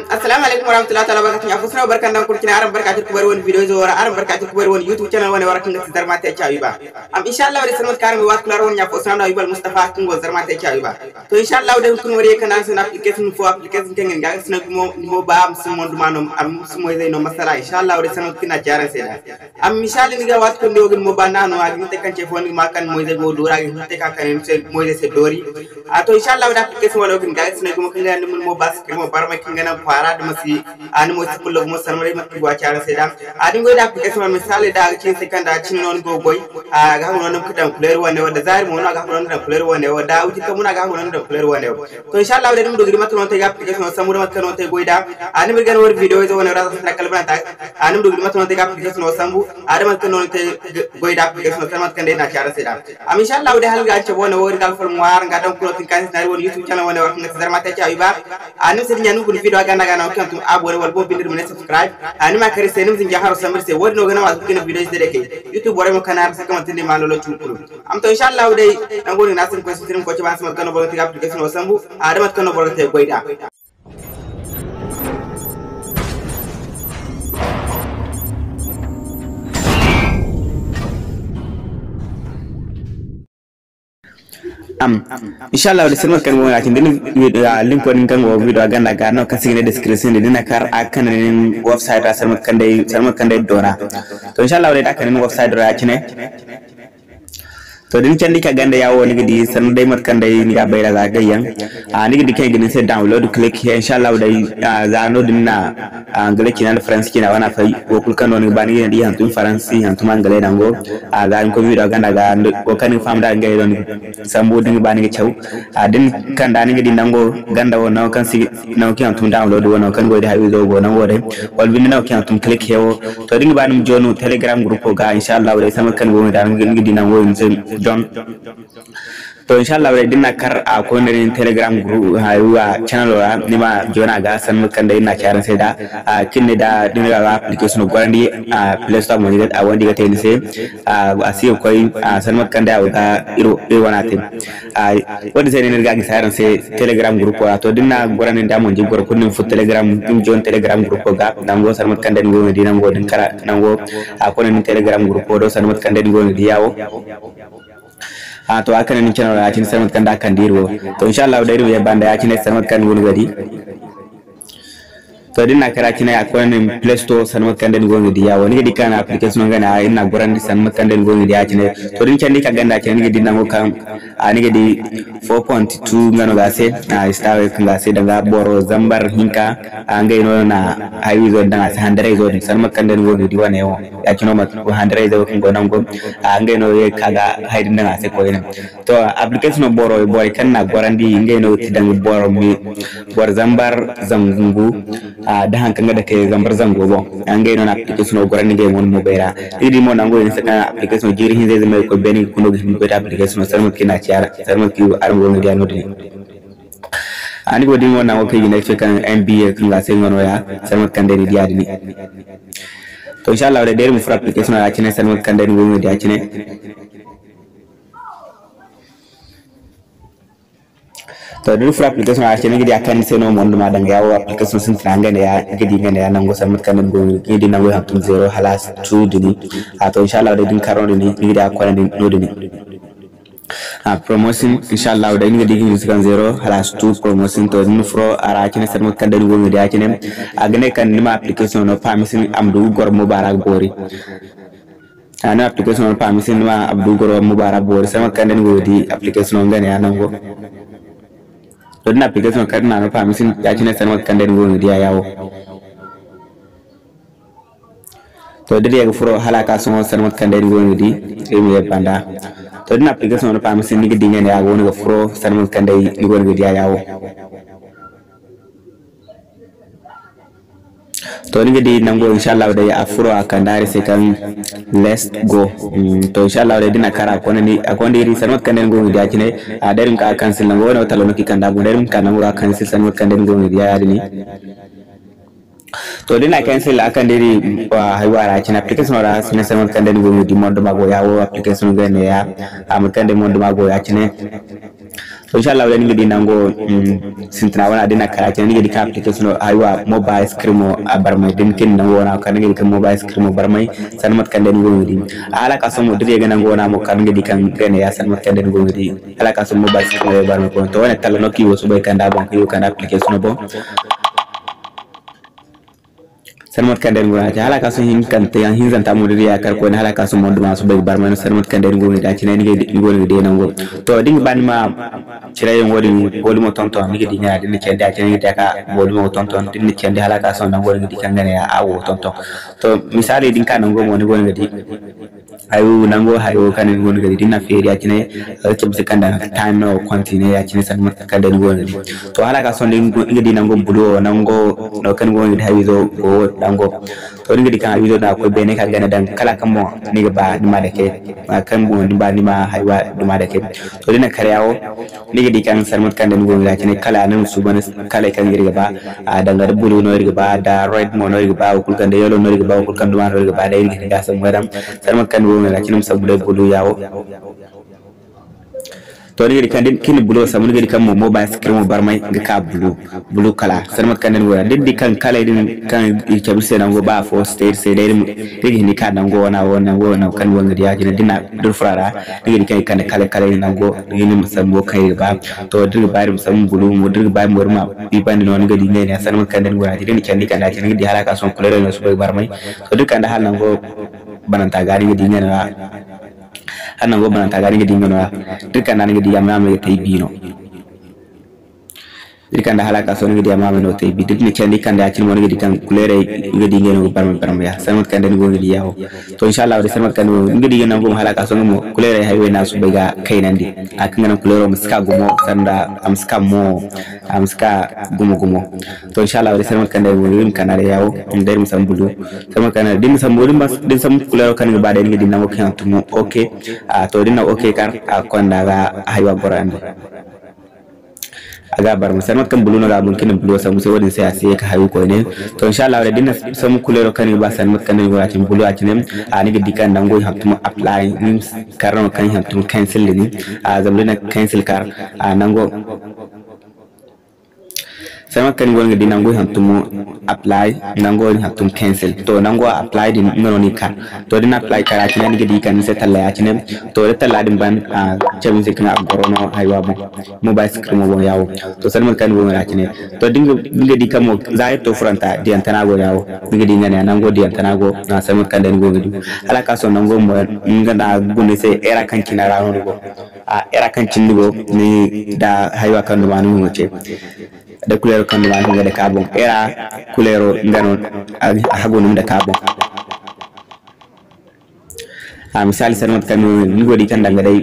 warahmatullahi taala wabarakatuh. Ya fusna barkan dan kurkina aran barka ta wani video zo wara aran barka ta wani youtube channel wani wara kinga zarma ta cha ba am insha Allah da sanmat karam wa kula ron ya fusna da ibal mustafa kin go zarma ta cha ba to insha Allah da kun wari kana sun application fo application tengen ga sun mo mo ba am sun mo dumano am sun mo zai masala insha Allah da sanmat kina jaran sai da am misali ni ga wat ko ndogin mo ba nano a ginte kan ce fo ni makan mo zai go dora gi te ka kan mo zai se dori a to insha Allah da application wala kin ga sun mo kin ga mo bas mo barma kin ga na fara da masi ani mo sipullo mo sanmare makki go cara seda adi go da application man misali da cin sekan da cin non go boy a ga hono non kudan player wane wada zari mo ga hono non player wane wada uji ka muna ga hono non player wane to insha Allah da dum do girma ton te application samure mat kan te goida ani mir gan wor video zo wane rasa na kalbana ta ani do girma ton te application sambu ari mat kan te goida application samat kan de na cara seda am insha Allah da hal ga ce wona wor gal fol mo war ga dan ko tin kan na won youtube channel wane war kan zarma ta ci ayuba ani sir nyanu gun video ga na na kan tum wal bo bindir mene subscribe ani ma kare senim zin jaharo samir se wodno gana wasu kina videos de ke youtube bore mo kana sa kama tindi ma lolo chukuru am to inshallah dai an goni nasin ko sitin ko ci ban sama kana bo tiga application o adamat kana bo te goida am. Inshallah da sirma kan wona kin din link wani kan wo video ganda ga no kasi ne description din kar akan ne website sirma kan dai sirma kan dai dora. To inshallah da kan ne website dora kine to din can dika ganda yawo ni gidi san dai mat kan dai ni ga bayra ga gayyan a ni gidi kai gidin sai download click here inshallah dai za no din na angale kina na france kina wana fai ko kul kan ni bani ni han tun france han tun angale dango a ga ko video ganda ga ko kan fam da ngai don sambo din bani ga chau a din kan da ni gidi dango ganda wona kan si na ki han tun download wona kan go da hawi go nan go dai wal bin na ki han tun click here to din bani mu jonu telegram group ga inshallah dai sama kan go da gidi nan go to inshallah bare dinna kar a ko ne telegram group hayuwa channel wa ni ma jona ga san kan da ina kiyaran sai da a kinne da dinna ga application gorandi a play store mo ni a wandi ga tele sai a si ko a san kan da ga iro be wana te a wanda sai ne ga ga saran sai telegram group wa to dinna gorandi da mon ji gor kunnin fu telegram dum jon telegram group ga dan go san kan da ni go ni go din kara nan go a ko ne telegram group do san kan da ni go ni yawo to haka ne channel cin sarmat kan da kan dirwo to insha Allah da ya banda cin sarmat kan wani to din na kara kina ya ko play store san ma kande go ngidi woni gidi kana application ngana in na gorandi san ma kande go ngidi ya kine to din ka ganda kine gidi na go kam ani ah, gidi 4.2 ngano ga se na stawe kanga se daga boro zambar hinka ah, anga ino na highway zo dan 100 zo san ma kande go ngidi wane ya kino ma 100 zo kingo nan go anga ah, ino ye kaga haidin dan ase ko to application boro boy kan na gorandi inga tidang boro mi bor zambar zangungu a da hankanga da kai zambar zango bon an ga ina application o gorani ga mon mobera idi mon an go ina saka application jiri hin zai zama ko beni kuno ga hin beta application sarmu kina ciara sarmu ki ar go ngi anu dini. Ani go dimo na ko ina ce kan MBA kan ga sai ngono ya sarmu kan da dia dini to insha Allah da dare mu fura application a cine sarmu kan da go ngi dia cine to duk fura application a cikin gidi akan sai no mon ma danga yawo application sun tana ngane ya gidi ngane ya nan go san mutkan nan go gidi nan go hamtum zero halas 2 dini a to insha Allah da din karon dini gidi akwai din no dini a promotion insha Allah da gidi gidi kan zero halas 2 promotion to din fro ara cikin san mutkan dan go gidi akin a gane kan nima application no permission amdu gor mubarak bori ana application no permission ma abdu gor mubarak bori sama kan dan go di application ngane ya nan go don na application kar na nufa misin ya ci na sanar kan da ngo dia yawo to dai ya furo halaka sun sanar kan da ngo di sai mu banda to din application nufa misin ni gidi ne ya go ni ga furo sanar kan da ngo dia yawo to ni gidi nan go insha Allah da ya afro sai kan let's go. Mm, to insha Allah da dina kara ko ni akonde iri sanwat kan go ngi dakine a darin ka cancel nango na talo miki kan da go darin kana mura cancel sanwat kanden go ngi ya dini. To dina cancel akan wa mm, haiwa ra cin application ra sin sanwat kanden go ngi di mondo mago ya wo application ga ne ya am kande mondo mago ya kine. Inshallah wala ninga di nango mm, sintina wana dina karate ninga di ka application aywa mobile screen mo barmai din kin nango wana kan ninga di kan mobile screen barmai san mat kan den go ngidi ala ka so mo dire ga nango wana mo kan ninga di kan gane ya san mat kan den go ngidi ala ka so mobile screen barmai ko to wana tala no ki wo so bay kan da bon ko kan application bo sarmat kanden ngona ta hala kaso hin kan te hin zan tamu diri ya kar ko ne hala kaso mon duma so bai bar man sarmat kanden ngoni da ci ne ni ni ngoni de to ding ban ma cire yin wodi wodi mo tonto mi gidi nya din ce da ci ne da ka wodi mo tonto din ni ce da hala kaso nan wodi gidi kan ya awo tonto to misali din kan nango mo ni gidi ayu nango hayo kan ni goni gidi dinna feri ya ci ne ce bi kan da time no continue ya ci ne sarmat kanden ngoni to hala kaso din gidi nango bulo nango no kan ngoni gidi hayo zo dango to ni kan abido da ko bene ka gana dan kala kan mo ni ba ni ma da ke ma kan mo ni ba ni ma haiwa ni ma da ke to dina karyawo ni gidi kan sarmat kan dan gonga ne kala nan su bana kala kan giri ba da bulu no riga ba da red mo no riga ba kan da yellow no riga ba kul kan duma no riga ba da yin ga san wadam sarmat kan gonga ne sabu da bulu yawo to ni kan din kin bulo sa mun kan mo mobile screen mo barmai ga ka bulu bulu kala. San mat kan wora diddi kan kala din kan i chabu se nango ba fo state se dai digi ni ka nango wana wana wana kan wanga dia jina dina dur frara digi kan kan kala kala ni nango digi ni musam bo kai ba. To digi ba rim sam bulu mo digi ba mo ma bi ban no nga di ne san mat kan wora digi ni kan ni kan da jina di halaka son kulere no su barmai. To dukkan da hal hannan go bana tagari ngedi ngono dukkan nan ngedi yamma me tay ikanda halaka soni gidi amame no te bi digni chandi kanda achin mon gidi tan kulere gidi ngeno go parme parme ya samat kanda ngo gidi yaho to inshallah wala samat kanda gidi ngeno go halaka soni mo kulere haywe na su bega kainandi akinga na kulero muska gumo sanda amska mo amska gumo gumo. To inshallah wala samat kanda ngo ngin kanare yaho nder musambulu samat kanda din sambulu bas din sam kulero kan ba den gidi nango kan tumo okay to din na okay kar akonda ga haywa gorande aga bar musamman kan bulu na ga bun kinin bulu samu sai wadin sai a sai ka hayu ko ne to insha Allah da dinna samu kulero kan ba san mat kan ne wa tin bulu a tin a ni gidi kan dango hamtum apply karan kan hamtum cancel ni a zamlina cancel kar a nango sama kan gon ngadi nango hantum apply nango hantum cancel. To nango apply din ngono ni kan to din apply kara ci nan gadi kan sai talla ya ci ne to da talla din ban a cemin sai kana gorono haywa mo mobile screen mo yawo to san man kan gon ngara ci ne to dinga dinga di kamo zai to franta di antana go yawo dinga di ngane nango di antana go na san man kan den go ngadi ala ka so nango mo ngada gunne sai era kan kina rawo go a era kan cindigo ni da haywa kan do manu mo ce da kuleru kamma hanga da kabon era ganon a hagonum da kabon. A misali sanmat kan ni godi kan danga dai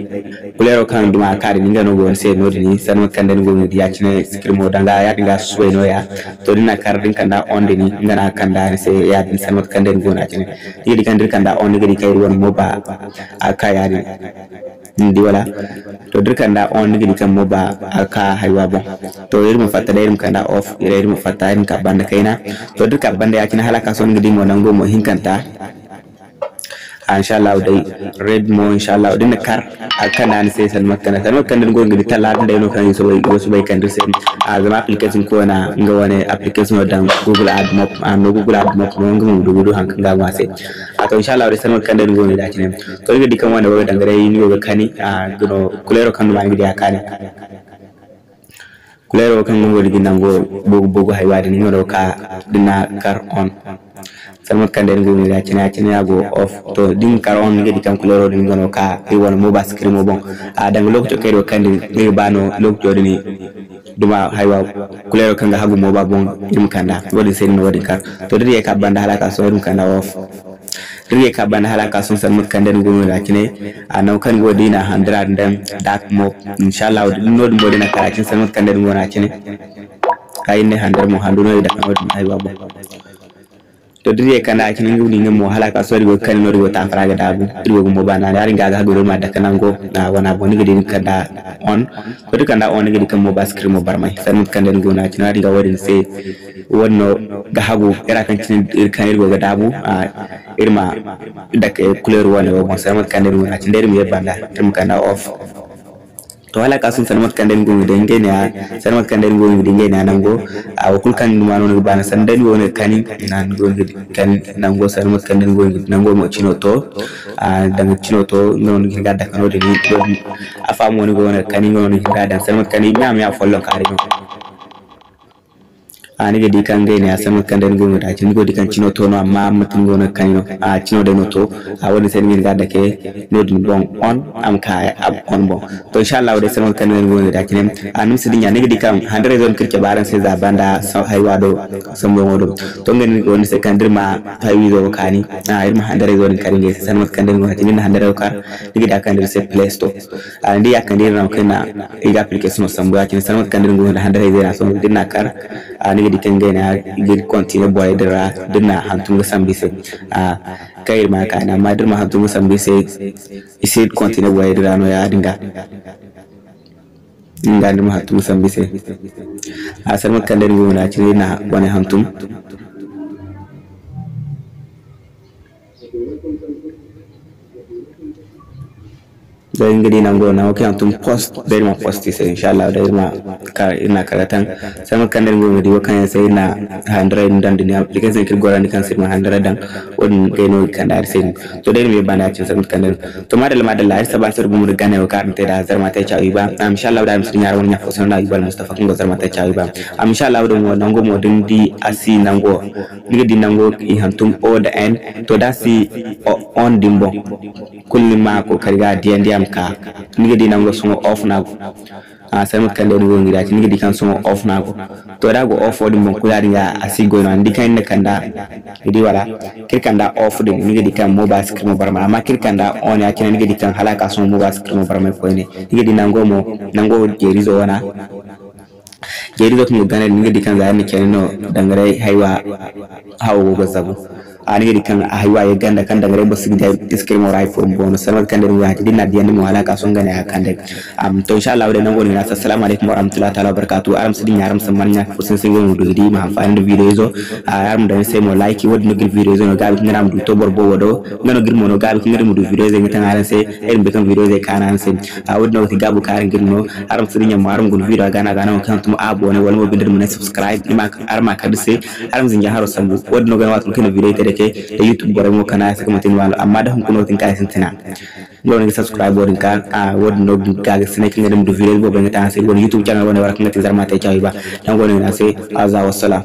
kulero kan duma kari ninga no gon se no ni sanmat kan den gon ya cine skrimo danga ya dinga suwe no ya. To dina kar din kan da on ni ngana kan da se ya din sanmat kan den gon a cine ni kan dir kan da on gadi kai ruwan moba aka ya ni. Ndi wala to dir kan da on gadi kan moba aka haiwa bon to irin fatta da irin kan da off irin fatta irin ka banda kaina. To dir ka banda ya cine halaka son gadi mo nango mo hinkanta Ah, insha Allah dai red mo insha Allah dina kar. Ah, Akan an sai san makana san. Makan makana go ngi tala da no kan so bai so bai kan sai a ah, zama application ko na nga wane application wa dan Google Ad Map a no Google Ad Map mo ngi do do hankan ga ma sai a to insha Allah san makan makana go ne da kine to ga dikan wanda ba dangare yi ni go kani. A gino kulero kan ma ngi da kani. Kulero kan ngi go dinan go bogo bogo haywadi ni ro ka dina kar on. Salmat kan den gumi cina cina go off. To din kar on ngi kan kulero din gono ka e wona mo bas krimo bon a dang lokto kero kan din ngi bano lokto ni duma haywa kulero kan ga hagu mo ba bon dim kanda wodi sen no wodi kar to diri ka banda halaka so dum kanda off. Diri ka banda halaka so salmat kan den gumi da cine a nau kan go dina handra den dak mo inshallah din no dum cin salmat kan den gona cine kayin ne handar mo handuno da kan wodi haywa bon to todire kana kana nguli ne mo halaka so rigo kan no rigo fara ga dabu bu rigo mo bana da ringa ga goro ma da kana go na wana boni gidi kada on. To duka na on gidi kan mo baskir mo barmai san kan da rigo na kina riga warin sai wannan ga hago era kan cin kan rigo ga dabu a irma da kuleru wani wa gonsa kan rigo na tin da irma ya banda tum kana off. To hala ka sun sanmat kanden go de ngene ya sanmat kanden go de ngene nango. A wakul kan ma no bana sandan go ne kani nan go kan nango sanmat kanden go nango mo chino to a daga chino to non ga da kano de ni afa mo ne go ne kani go ne ga da sanmat kani nyam ya follon kare anige di kan gay ne asama kan den gonga ta cin godi cino to no amma mutum gona kan no. A cino da no a woni sen min da ke no dum bon on am ka ab on bon to insha Allah de sama kan den gonga ta cin anum sidin ya ne di kan handare zon kirke baran sai za banda sa haiwa do sam bon do to ngani wani sai kan dirma haywi do kani. A irma handare zon kan nge sama kan den gonga tin handare ka nige da kan dir play store a ndi kan dir na iga application sambo ya cin sama kan den da handare zai na so dinna kar a nige di kenge na gir continue boy dira dinna hantunga sambise a kayir ma ka na ma dirma hantunga sambise isi continue boy dira no ya dinga dinga dirma hantunga sambise a sar makkan den gona ci na wani hantum dari ma post sai inshallah da ma ka ina karatan sama kan den go ngidi wakan sai na 100 dan dunia application kil gora ni kan sai ma 100 dan on kai no kan da sai to dai me bana cin sama kan den to ma da ma da lai saban sir gumu gane wa kan te da zar ma ta chawi ba am inshallah da musun yar wani ya fosan da ibal mustafa kun zar ma ta chawi ba am inshallah da mo nan go mo din di asi nan go ngidi nan go i hantum o da en to da si on dimbo kulli ma ko kariga diyan ka nige di nango songo off nago a sai mut kande ngo ngira nige di kan songo off nago to da go off wodi mon kula ringa asigo no andi kan ne kanda idi wala kir kanda off din nige di kan mobile screen barma amma kir kanda on ya kina nige di kan halaka songo mobile screen barma ko ne nige di nango mo nango jerizo wana jerizo kuma gane nige di kan zayani kenan no. Dangare haiwa hawo go zabu ani di kan aywa ya ganda kan daga rebo sigda iskir mo rai fo bono sanar kan den wati dinna diyan mo ala ka son gane kan de am to insha Allah da nan goni na assalamu alaikum wa rahmatullahi ta'ala barakatuh aram sidin yaram san manya ko sun sun mu dudi ma amfani da video zo aram da sai mo like wodi no gir video zo no gabi ngiram du to borbo wodo ngano gir mo no gabi ngiram du video zo ngitan aran sai irin bekan video zo kana an sai a wodi no gabu karan gir no aram sidin yam aram gun video gana gana kan tum abo ne wala mo bindir mo na subscribe ima arma ka dise aram zin ya haro sambu wodi no gana watu kina video da ke da youtube gore mo kana saka matin walo amma da hun kuno kai sintina ngoro ni subscribe worin ka a wodi no ga ga sine kin ngam du video bo be ngata sai woni youtube channel woni war ngati zarma tay chawi ba. Dan ngoro ni sai azza wassalam.